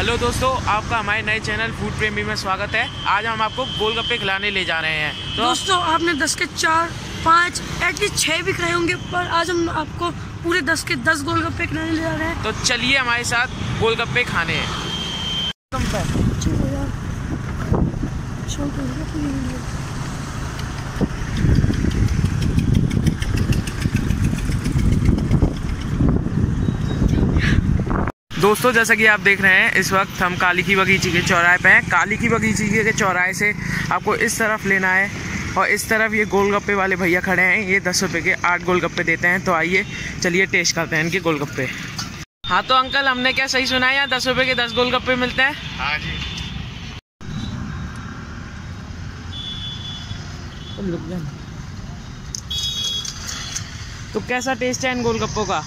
Hello दोस्तों आपका हमारे नए चैनल फ़ूड प्रेमी में स्वागत है। आज हम आपको गोलगप्पे खिलाने ले जा रहे हैं। तो दोस्तों आपने दस के चार पाँच एटलीस्ट छः भी खाए होंगे पर आज हम आपको पूरे दस के दस गोलगप्पे खिलाने ले जा रहे हैं। तो चलिए हमारे साथ गोलगप्पे खाने हैं। चलो दोस्तों जैसा कि आप देख रहे हैं इस वक्त हम काली की बगीची के चौराहे पे हैं। काली की बगीची के चौराहे से आपको इस तरफ़ लेना है और इस तरफ़ ये गोलगप्पे वाले भैया खड़े हैं। ये दस रुपये के आठ गोलगप्पे देते हैं। तो आइए चलिए टेस्ट करते हैं इनके गोलगप्पे। हाँ तो अंकल हमने क्या सही सुना है? यहाँ दस रुपये के दस गोलगप्पे मिलते हैं। हाँ जी। तो कैसा टेस्ट है इन गोलगप्पों का?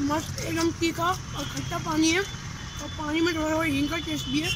मस्त एकदम तीखा और खट्टा पानी है और पानी में थोड़ा थोड़ा हिंग का टेस्ट भी है।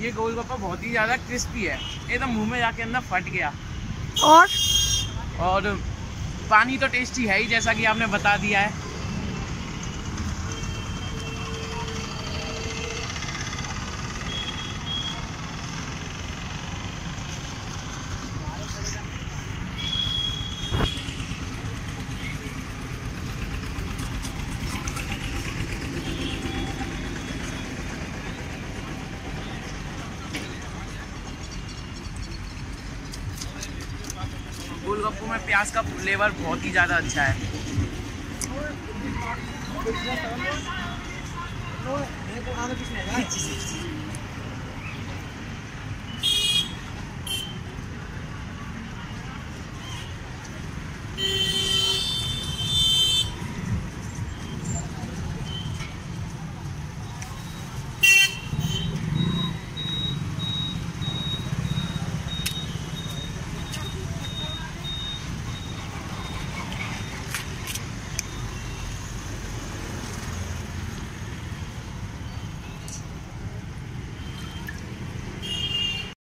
ये गोलगप्पा बहुत ही ज़्यादा क्रिस्पी है। एकदम मुँह में जाके अंदर फट गया। और? और पानी तो टेस्टी है ही जैसा कि आपने बता दिया है। गोलगप्पों में प्याज का फ्लेवर बहुत ही ज़्यादा अच्छा है।